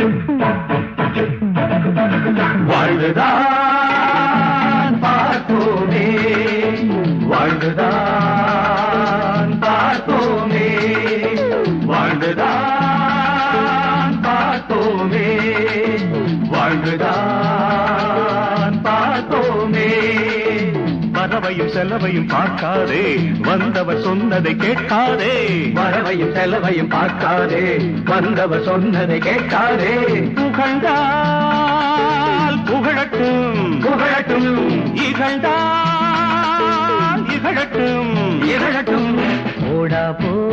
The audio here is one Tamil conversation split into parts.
Why did I? வரவையும் செலவையும் பார்க்காதே. வந்தவர் சொன்னதை கேட்காதே. வரவையும் செலவையும் பார்க்காதே. வந்தவர் சொன்னதை கேட்காதே. புகழ்ந்தால் புகழட்டும். புகழட்டும். இகழ்ந்தால் இகழட்டும். இகழட்டும். ஓடா போ.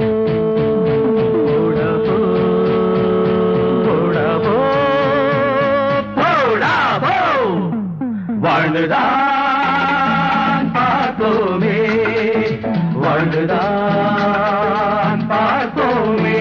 வாழ்ந்துதான் வாழ்ந்துதான் பார்ப்போமே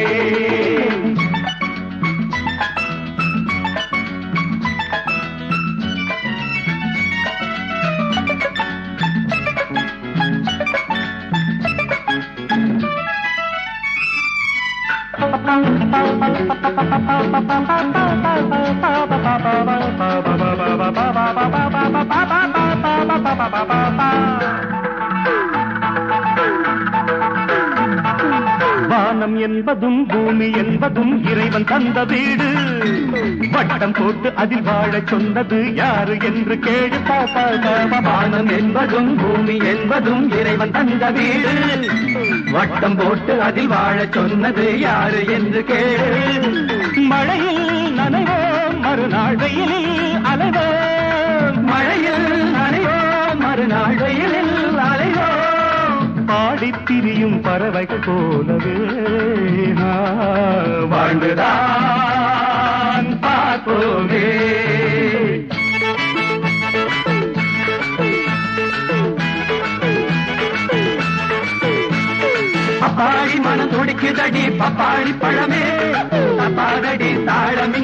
வானம் என்பதும் பூமி என்பதும் இறைவன் தந்த வீடு. வட்டம் போட்டு அதில் வாழ சொன்னது யாரு என்று கேடு வானம் என்பதும் பூமி என்பதும் இறைவன் தந்த வீடு. வட்டம் போட்டு அதில் வாழ சொன்னது யாரு என்று கேடு. மழையில் நனைவோம் மறுநாள் வெயிலில் அலைவோம். திரியும் பறவை போலவே வாழ்ந்துதான் பார்ப்போமே. பப்பாளி மனம் துடிக்குதடி பப்பாளி பழமே. தப்பாதடி தாழம்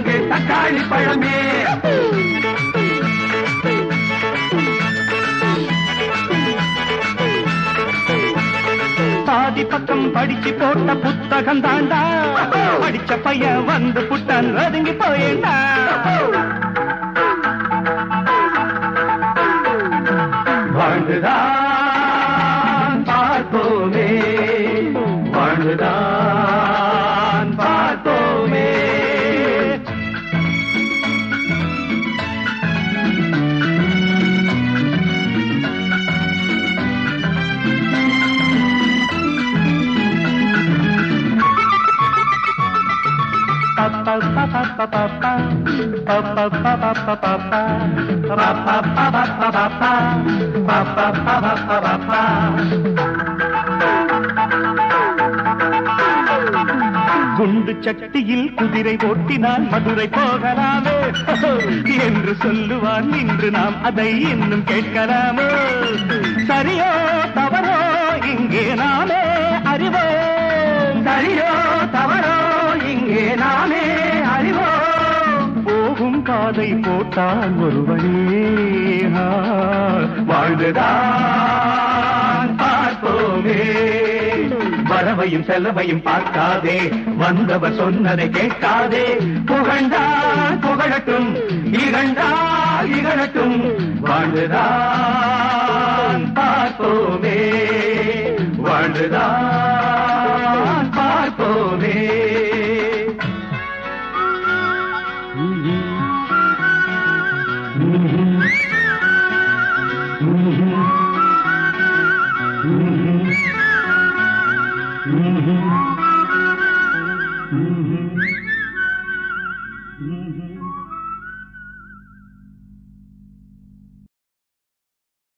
பாதி பக்கம் படிச்சு போட்ட புத்தகம் தாண்டா. படிச்ச பையன் வந்து புட்டான் ஒதுங்கி போயேண்டா. வாழ்ந்துதான் குண்டு சட்டியில் குதிரை ஓட்டினால் மதுரை போகலாமே. என்று சொல்லுவான் இன்று நாம் அதை இன்னும் கேட்கலாமோ. சரியோ தவறோ இங்கே நாமே அறிவோம். சரியோ தவறோ போகும் பாதை போட்டால் ஒருவனே ஆ, வாழ்ந்துதான் பார்ப்போமே. வரவையும் செலவையும் பார்க்காதே. வந்தவர் சொன்னதை கேட்காதே. புகழ்ந்தால் புகழட்டும் இகழ்ந்தால் இகழட்டும். வாழ்ந்துதான் பார்ப்போமே. வாழ்ந்துதான் பார்ப்போமே. Mm-hmm.